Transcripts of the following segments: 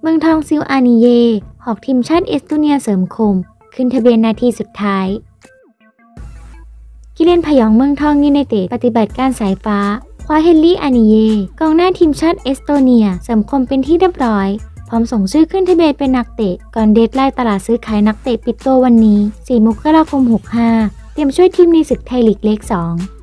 เมืองทองซิวอานิเย่ร์ หอกทีมชาติเอสโตเนียเสริมคม ขึ้นทะเบียนนาทีสุดท้าย กิเลนผยองเมืองทองยูไนเต็ดปฏิบัติการสายฟ้า คว้าเฮนรี่อานิเย่ร์ กองหน้าทีมชาติเอสโตเนียเสริมคมเป็นที่เรียบร้อย พร้อมส่งชื่อขึ้นทะเบียนเป็นนักเตะ ก่อน deadline ตลาดซื้อขายนักเตะปิดตัววันนี้ 4 มกราคม 65 เตรียมช่วยทีมในศึกไทยลีกเลก 2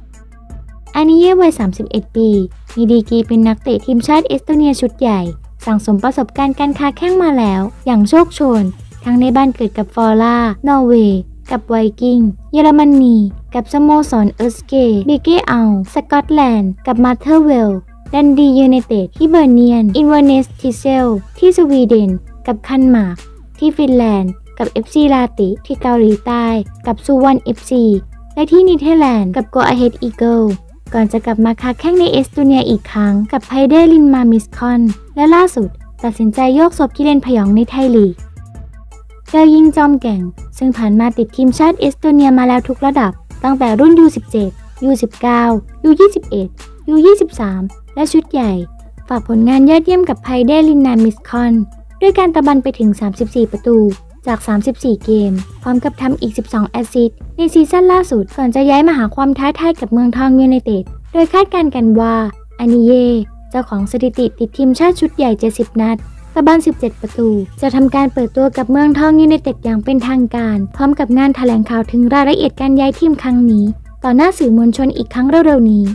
อานิเย่ร์วัย 31 ปี มีดีกรีเป็นนักเตะทีมชาติเอสโตเนียชุดใหญ่ สั่งสมประสบการณ์การค้าแข้งมาแล้ว อย่างโชคโชน ทั้งในบ้านเกิดกับฟอร่า นอร์เวย์ กับไวกิ้ง เยอรมนี กับสโมสรเอสเกเบเกอัลสกอตแลนด์ กับมาเธอร์เวล ดันดียูไนเต็ดที่เบอร์เนียน อินเวเนสทิเซล ที่สวีเดน กับคันมาร์กที่ฟินแลนด์ กับ FC ลาติที่เกาหลีใต้ กับซูวัน FC และที่เนเธอร์แลนด์ กับ Go Ahead Eagle ก่ ก่อนจะกลับมาค้าแข้งในเอสโตเนียอีกครั้งกับไพเดลินมามิสคอน และล่าสุด ตัดสินใจโยกศพกิเลนพยองในไทยลีกเจอยิงจอมแก่ง ซึ่งผ่านมาติดทีมชาติเอสโตเนียมาแล้วทุกระดับ ตั้งแต่รุ่น U17 U19 U21 U23 และชุดใหญ่ ฝากผลงานยอดเยี่ยมกับไพเดลินนามิสคอน ด้วยการตะบันไปถึง 34 ประตู จาก 34 เกม พร้อมกับทำอีก 12 แอสซิสต์ในซีซั่นล่าสุดก่อนจะย้ายมาหาความท้าทายกับเมืองทองยูไนเต็ด โดยคาดการณ์กันว่าอานิเย่ร์เจ้าของสถิติติดทีมชาติชุดใหญ่ 70 นัดตะบัน17 ประตู จะทำการเปิดตัวกับเมืองทองยูไนเต็ดอย่างเป็นทางการ พร้อมกับงานแถลงข่าวถึงรายละเอียดการย้ายทีมครั้งนี้ ต่อหน้าสื่อมวลชนอีกครั้งเร็วๆนี้